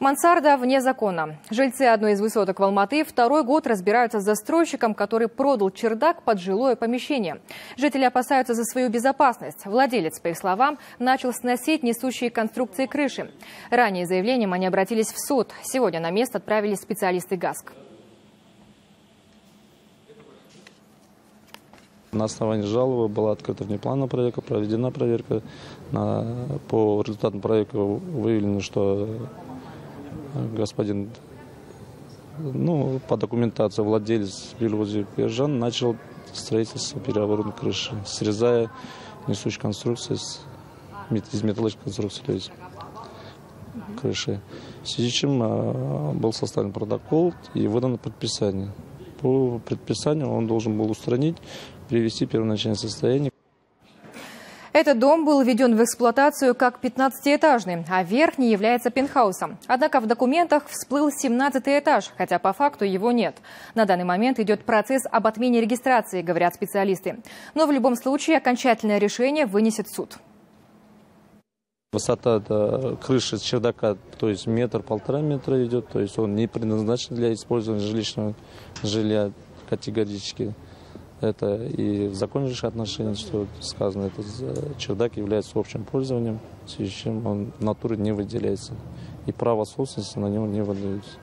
Мансарда вне закона. Жильцы одной из высоток в Алматы второй год разбираются с застройщиком, который продал чердак под жилое помещение. Жители опасаются за свою безопасность. Владелец, по их словам, начал сносить несущие конструкции крыши. Ранее заявлением они обратились в суд. Сегодня на место отправились специалисты ГАСК. На основании жалобы была открыта внеплановая проверка, проведена проверка. По результатам проверки выявлено, что господин, ну, по документации владелец Белози Пержан начал строительство переворот крыши, срезая несущие конструкции из, металлической конструкции, то есть крыши. В связи с чем а, был составлен протокол и выдано предписание. По предписанию он должен был устранить, привести первоначальное состояние. Этот дом был введен в эксплуатацию как 15-этажный, а верхний является пентхаусом. Однако в документах всплыл 17 этаж, хотя по факту его нет. На данный момент идет процесс об отмене регистрации, говорят специалисты. Но в любом случае окончательное решение вынесет суд. Высота крыши чердака, то есть метр-полтора метра идет, то есть он не предназначен для использования жилищного жилья категорически. Это и в законных отношениях, что сказано, этот чердак является общим пользованием, с чем он в натуре не выделяется. И право собственности на него не выдается.